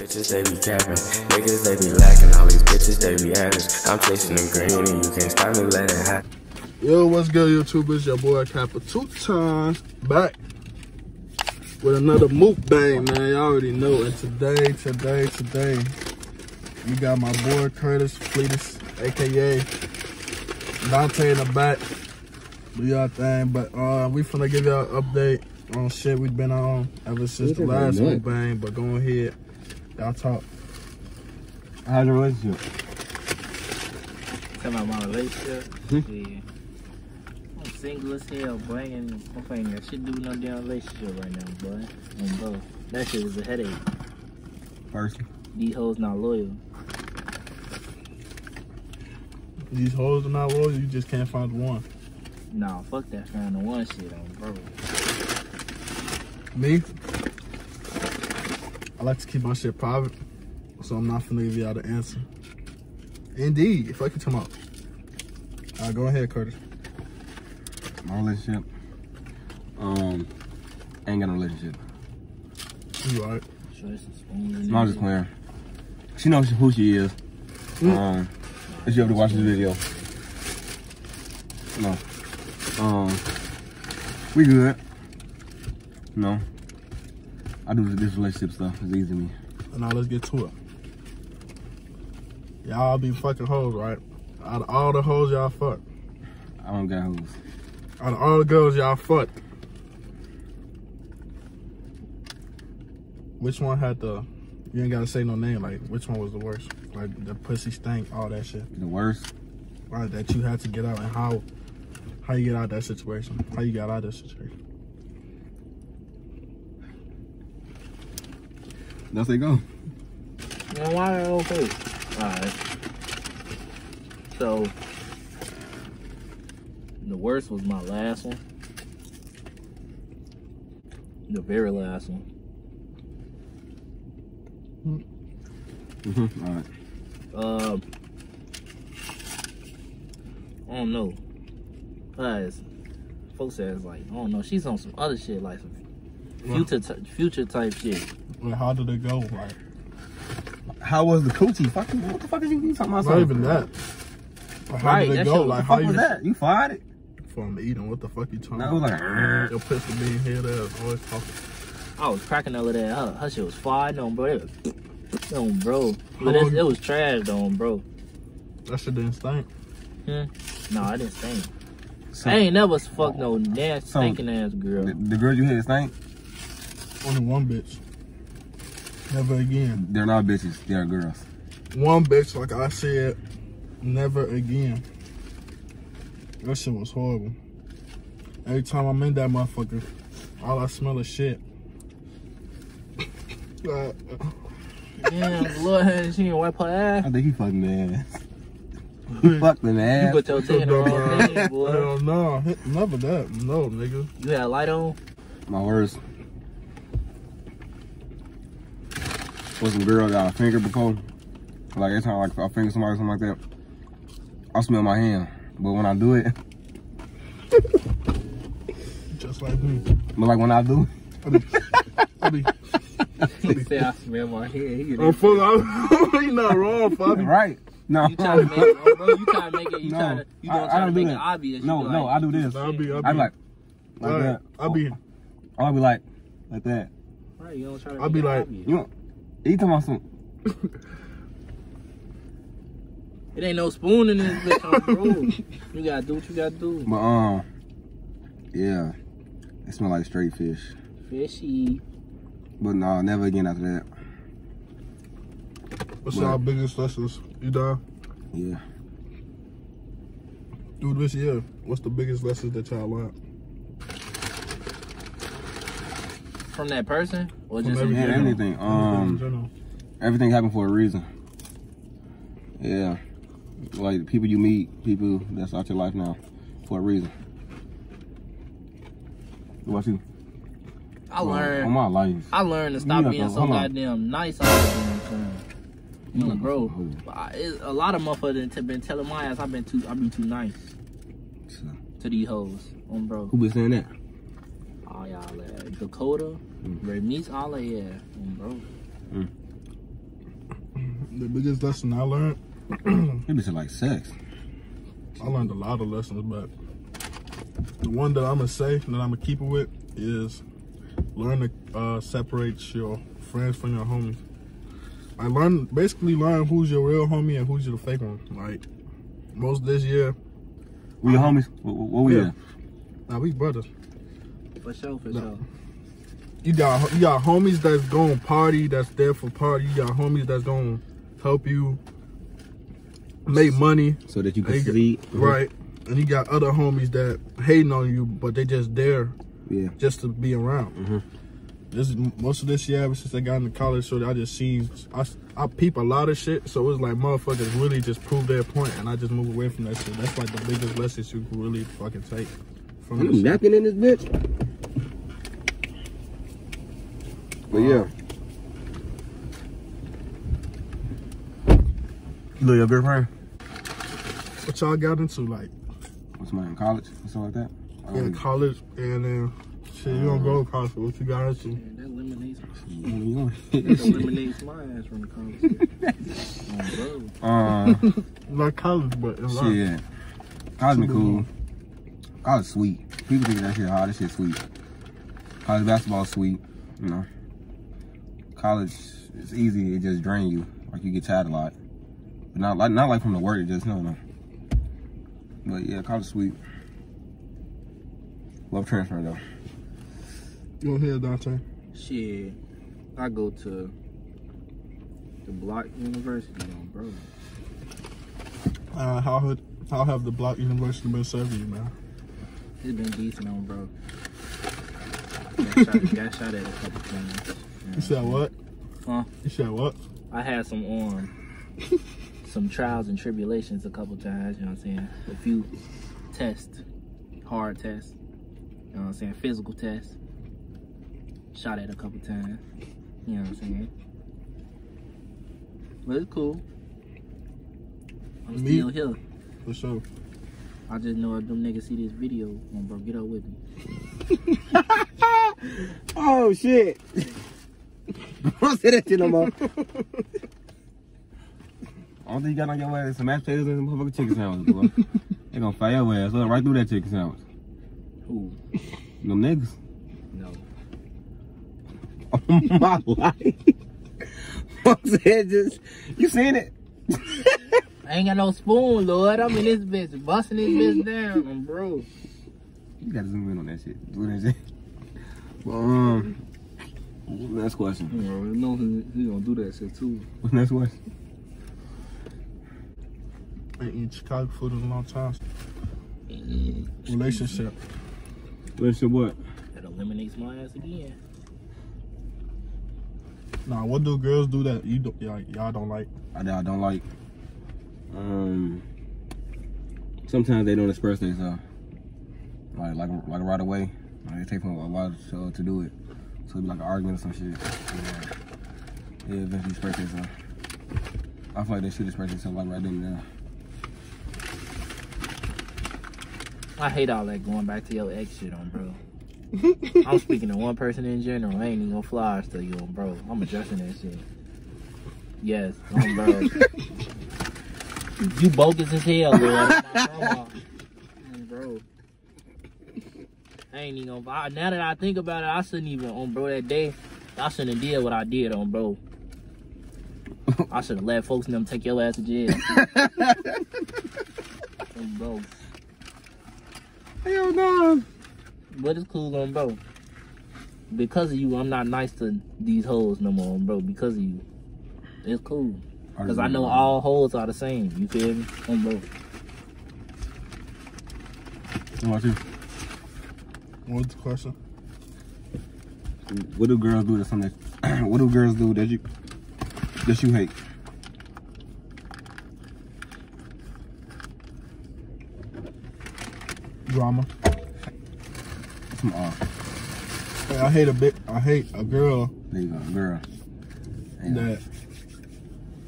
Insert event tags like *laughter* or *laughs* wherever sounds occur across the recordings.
Bitches, they be capping. Niggas, they be lacking. All these bitches, they be average. I'm chasing the green and you can't stop me, let it happen. Yo, what's good, YouTube? It's your boy Kappa two times back with another mukbang, man. Y'all already know. And today, today, today, we got my boy Curtis Fleetus, aka Dante in the back. Do y'all thing, but uh, we finna give y'all an update on shit we've been on ever since the last bang. But go ahead, y'all talk. How's your relationship? Talking about my relationship? Hmm? Yeah. I'm single as hell, boy. And I'm ain't got shit to do no damn relationship right now, boy. And bro, that shit is a headache. Person. These hoes not loyal. These hoes are not loyal. You just can't find the one. Nah, fuck that fan the one shit on, bro. Me, I like to keep my shit private, so I'm not finna give y'all the answer. Indeed, if I could come out. All right, go ahead, Curtis. My relationship. Um, ain't got no relationship. You all right? Choice No, I'm just playing. She knows who she is. Mm. Um, if you ever watch this video. No. Um, we good. No. I do this relationship stuff. It's easy to me. Now let's get to it. Y'all be fucking hoes, right? Out of all the hoes y'all fuck, I don't got hoes. out of all the girls y'all fuck, which one had the? You ain't gotta say no name. Like, which one was the worst? Like the pussy stank, all that shit. The worst. right, that you had to get out and how how you get out that situation how you got out of that situation That's they go. Man, why okay? Alright. So the worst was my last one. The very last one. Mm-hmm. All right. Uh, I don't know. Cause folks says like, I don't know, she's on some other shit, like some future future type shit. Well, how did it go like How was the coochie? Fucking what the fuck is you, you talking about? not even that Like, how Right, did it go shit like how you was that? You fired it? from eating what the fuck you talking No, it was about like. your pistol being head ass always talking I was cracking over that. Her, her shit was fire, no, bro. It was, *sniffs* no, bro. But it, it was trash, though, bro. that shit didn't stink Hmm? No, I didn't stink. So, I ain't never fucked no nasty, So, stinking ass girl. the, the girls you hit stink. only one bitch never again They're not bitches. They're girls. one bitch like I said never again that shit was horrible every time I'm in that motherfucker all I smell is shit *coughs* Damn, Lord, she didn't wipe her ass. I think he fucking the ass. *laughs* He fucked in the You put your taking the wrong thing, boy. Hell no, never that. No, nigga. You had a light on? My worst. Was some girl got a finger before. Like every time like I finger somebody or something like that, I smell my hand. But when I do it, Just like me. but like when I do, I be, I be, He said I smell my hand. He I'm full. I'm, you not wrong, Fabi. right? No, You trying to make it, oh, bro, you trying to make it, you No, trying to, you I- gonna I try to don't do make that. it obvious. no, no, like, I do this. I be, I be, I be like, like Right. that. I be, I'll be like, like that. Right, you don't try to I make be it like, obvious. You know, you talking about some? It ain't no spoon in this bitch, bro. You gotta do what you gotta do. But um, yeah, it smell like straight fish. Fishy. But no, never again after that. what's What? our biggest lessons? You done? Yeah. Dude, this year, what's the biggest lessons that y'all learned? From that person? Or just every- in Yeah, general? anything. In Um, everything happened for a reason. Yeah. Like people you meet, people that's out your life now, for a reason. What about you? I On learned. my life. I learned to stop being to- so hold on. goddamn nice all the damn time. You know, bro. have to- but I- it- A lot of motherfuckers have been telling my ass I've been too, I be too nice to these hoes. On bro. Who been saying that? All y'all, Dakota, Mm. Ray Meats, all of yeah, bro. Mm. The biggest lesson I learned, *clears throat* Maybe it's like sex. I learned a lot of lessons, but the one that I'm gonna say and that I'm gonna keep it with is learn to uh, separate your friends from your homies. I learned basically learn who's your real homie and who's your fake one. Like most this year, We your homies? What, what we Yeah. at? now we brothers. For sure, for No. sure. You got you got homies that's going party, that's there for party. You got homies that's gonna help you make money, So that you can get- see. right? And you got other homies that hating on you, but they just there Yeah. just to be around. Mhm. This is most of this year ever since I got into college, so I just seen I, I peep a lot of shit. So it was like motherfuckers really just prove their point, and I just move away from that shit. That's like the biggest lessons you can really fucking take from. I'm shit. in this bitch. But yeah. You love your girlfriend? What y'all got into like What's mine in college and stuff like that? in Um, college, and then shit, you don't go to college. So what you got into? Man, that eliminates, you that know. eliminates my ass from the conversation. oh, bro. uh, Like college, but in life. shit. College be cool. College sweet. People think that shit hard. That shit sweet. College basketball sweet. You know. College it's easy. It just drain you. Like you get tired a lot. But not like not like from the work. It just no no. But yeah, college sweet. Love transferring though. Go ahead, Dante. Shit, I go to the Block University, on bro. Uh, how had, how have the Block University been serving you, man? It's been decent, on bro. Got shot, got shot at a couple times. You said what? Huh? You said what? I had some on *laughs* some trials and tribulations a couple times, you know what I'm saying? A few tests, hard tests, you know what I'm saying? Physical tests. Shot at a couple times, you know what I'm saying? But it's cool. I'm Me- still here. For sure. I just know if them niggas see this video, um, bro, get up with me. *laughs* Oh shit. *laughs* Don't say that shit no more. All thing you got on your ass is some mashed potatoes and some motherfucking chicken sandwich, boy. they gonna fire your ass up right through that chicken sandwich. Ooh, Them niggas. no. *laughs* Oh my life. Fuck said just you seen it? I ain't got no spoon, Lord. I'm in this bitch, busting this bitch down, bro. You gotta zoom in on that shit. Do that shit. Well, um, next question. You already know he, he gonna do that shit too. *laughs* What's next question? Been eaten Chicago food in a long time. Relationship. Relationship what? That eliminates my ass again. Nah, what do girls do that you do, y'all, y'all don't like? I, I don't like. Um, sometimes they don't express themselves, like like like right away. Like it takes them a while to, to do it, so it'd be like an argument or some shit. Yeah, they eventually express themselves. I feel like they should have express themselves like right then and there. I hate all that going back to your ex shit on, bro. *laughs* I'm speaking to one person in general. I ain't even gonna fly to you, on, bro. I'm addressing that shit. Yes, on, bro. *laughs* you bogus as hell, Lord. My grandma. Mm, bro. I ain't even gonna. I, now that I think about it, I shouldn't even on, bro. That day, I shouldn't have did what I did on, bro. *laughs* I should have let folks and them take your ass to jail. *laughs* on, bro. Hell no. But it's cool on bro. Because of you, I'm not nice to these hoes no more, bro. Because of you. It's cool. Because I know all hoes are the same. You feel me? On bro. About you? What's the question? What do girls do that's something that, *clears throat* what do girls do that you that you hate? Drama. Come on. Hey, I hate a bit. I hate a girl There you go, girl. Go. that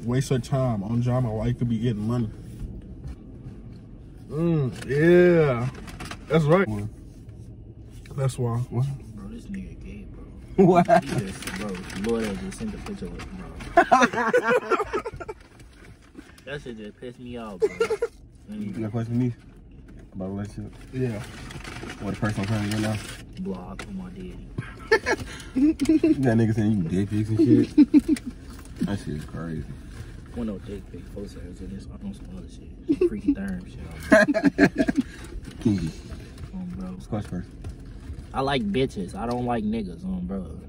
wastes her time on drama while you could be getting money. Mm, yeah, that's right. What? That's why. What? Bro, this nigga gay, bro. What? Just, bro, Lord just sent a picture it, bro. That shit just pissed me off, bro. *laughs* You got a question for me about relationship? Yeah. What the person I'm trying to get now? block on my daddy. You *laughs* got niggas saying you dick pics and shit. *laughs* that shit is crazy. One no dick pic, folks ass in this on some other shit. Freaky therm shit. Kinky. Um, bro. Squash first. I like bitches. I don't like niggas, um, bro.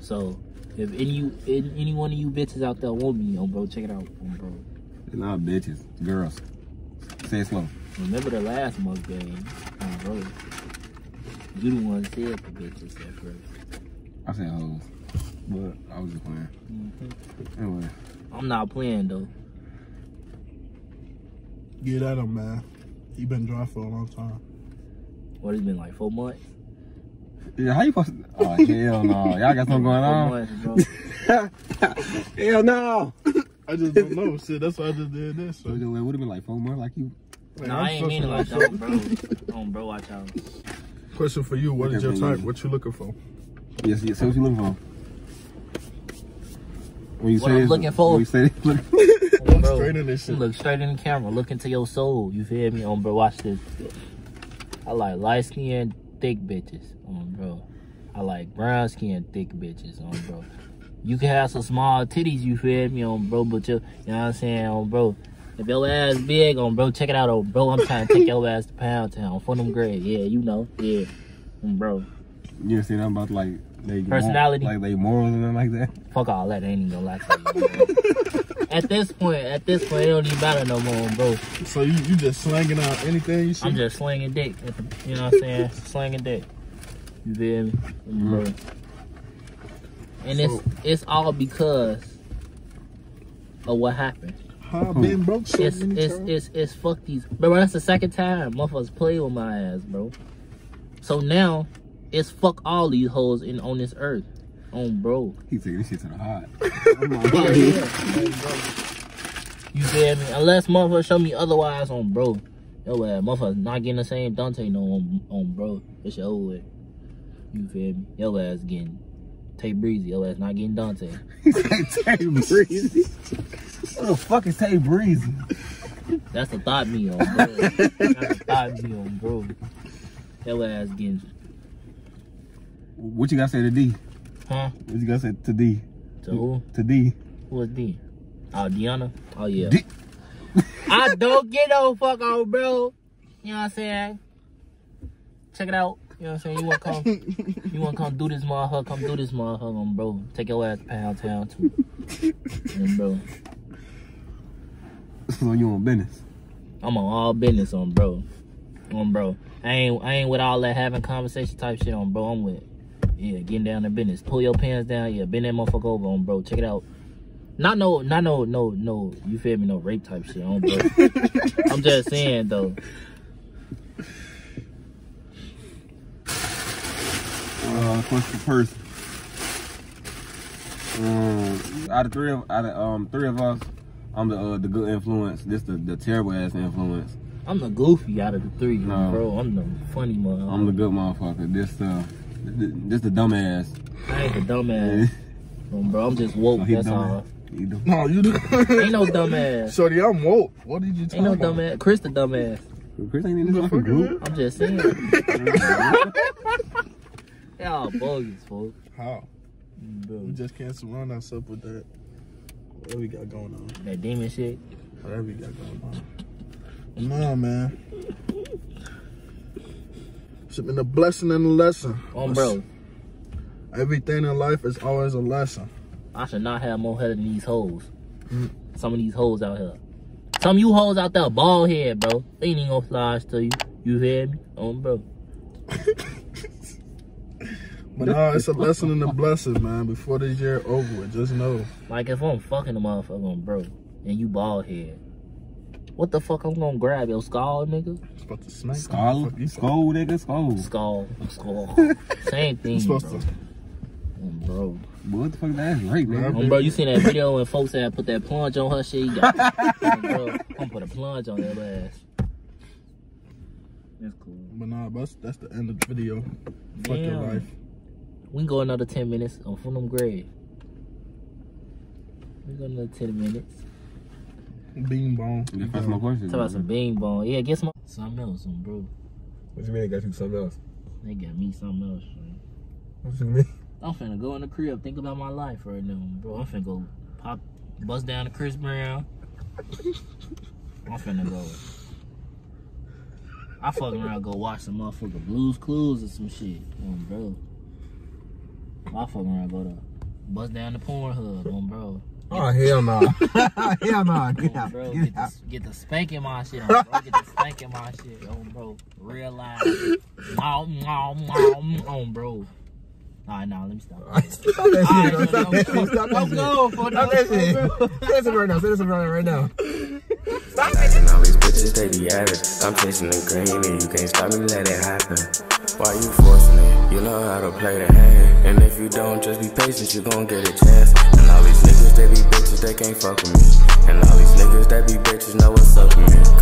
So if any you any, any one of you bitches out there want me, um, bro, check it out, um, bro. It's not bitches. Girls. Say it slow. Remember the last mukbang, um, bro. You the one said the bitches at first. I said hoes. But I was just playing. Mm-hmm. Anyway. I'm not playing though. Get at him, man. He been dry for a long time. What it's been like four months? Yeah, how you supposed to? Oh, hell no. Y'all got something going on? months, hell no. I just don't know. Shit, that's why I just did this. So So, it would have been like four more like you. like, No, I'm I ain't mean it like fucking that, myself. bro. Um, bro, watch out. Question for you: What is your type? What you looking for? Yes, yes. Say what you looking for. When you What say I'm this- looking for? When you say this, look. Bro, Straight in this shit. Look straight in the camera. Look into your soul. You feel me? Um, bro, watch this. I like light skinned, thick bitches. on, bro. I like brown skin thick bitches. on, bro. You can have some small titties. You feel me? on, bro, but you, you know what I'm saying? on, bro. If your ass big, on, bro, check it out, um, bro. I'm trying to take your ass to Pound Town for them grade. Yeah, you know. Yeah, um, bro. You ever see nothing about like they Personality? like they morals and nothing like that? Fuck all that. I ain't even gonna lie to you. *laughs* at this point, at this point, it don't even matter no more, bro. So you, you just slanging out anything you see? I'm just slinging dick. At the, you know what I'm saying? slinging dick. You feel me? Bro. And it's So- it's all because of what happened. Been broke so It's many it's times? it's it's fuck these bro. That's the second time motherfuckers play with my ass, bro. So now it's fuck all these hoes in on this earth, on bro. He taking this shit to the heart. *laughs* Yeah, yeah. On, bro. You feel me? Unless motherfuckers show me otherwise on bro. Yo, uh, motherfuckers not getting the same Dante no on, on bro. It's your old way. You feel me? Yo uh, ass getting Tay Breezy. Yo uh, ass not getting Dante. *laughs* He said Tay Breezy. What the fuck is Tay Breezy? That's a thought me on bro. *laughs* That's the thought me on bro. Yo uh, ass getting What you gotta say to D? Huh? What you gotta say to D? To who? To D. Who is D? Oh, Deanna? Oh, yeah. D- *laughs* I don't get no fuck on, bro. You know what I'm saying? Check it out. You know what I'm saying? You wanna come, *laughs* you wanna come do this motherfucker, come do this motherfucker, um, bro. Take your ass to Pound Town, too. *laughs* Yeah, bro. So you on business? I'm on all business on, bro. On, bro. I ain't, I ain't with all that having conversation type shit on, bro. I'm with, yeah, getting down to business. Pull your pants down, yeah, bend that motherfucker over on, bro. Check it out. Not no, not no, no, no. You feel me? No rape type shit on, bro. *laughs* I'm just saying though. Uh, question first. Um, out of three of out of um three of us, I'm the uh, the good influence. This the the terrible ass influence. I'm the goofy out of the three, No. bro. I'm the funny motherfucker. I'm the good motherfucker. This the this a dumbass. I ain't a dumbass, um, bro. I'm just woke. Oh, he that's dumb all. ass. Dumb. No, you. Ain't no dumbass. Shorty, I'm woke. What did you talking Ain't no about? dumbass. Chris the dumbass. Chris ain't in this fucking group. I'm just saying. *laughs* Y'all bogus, folks. How? We just can't surround ourselves with that. What we got going on? That demon shit. Whatever we got going on. No, man. It's been a blessing and a lesson. Um, bro. Everything in life is always a lesson. I should not have more head than these hoes. Mm. Some of these hoes out here. Some of you hoes out there bald head, bro. They ain't even gonna flash to you. You hear me? Um, bro. *laughs* But no, it's a lesson and a blessing, man. Before this year over with, just know. Like if I'm fucking a motherfucker, bro, and you bald head, what the fuck I'm gonna grab your skull, nigga? It's about to smack. Skull, Fuck you, skull, nigga, skull. Skull, skull. *laughs* Same thing, You bro. to. Um, bro. What the fuck? That's rape, man. Um, bro, you seen that video when folks had put that plunge on her shit? You got, *laughs* um, bro, I'm gonna put a plunge on your ass. That's cool. But nah, that's, that's the end of the video. Fuck your life. We can go another 10 minutes on Fulham Grade. We go another 10 minutes. Bean bone. You got some more? Talk about some bean bone. Yeah, get some something else, some bro. What you mean they got you something else? They got me something else. man. What you mean? I'm finna go in the crib, think about my life right now, bro. I'm finna go pop, bust down to Chris Brown. I'm finna go. I fuck around, go watch some motherfucker Blues Clues or some shit, um, bro. I fuck around, go to bust down the Pornhub, um, bro. Oh hell no! *laughs* *laughs* hell no! Oh, get Oh, out! bro, Get get out! the, get the spanking my shit bro. Get the *laughs* spanking my shit on, bro. Real life. Wow, wow, wow, on, bro. Alright, nah, let me stop. Stop that shit! Alright, Stop no, that no, shit! Stop no, that no, shit! for Stop that shit! Say this right now! Say this right now. right now! And all these bitches, they be average. I'm chasing the green and you can't stop me, let it happen. Why you forcing it? You know how to play the hand. And if you don't, just be patient, you gon' get a chance. They be bitches, they can't fuck with me. And all these niggas, that be bitches, know what's up with me.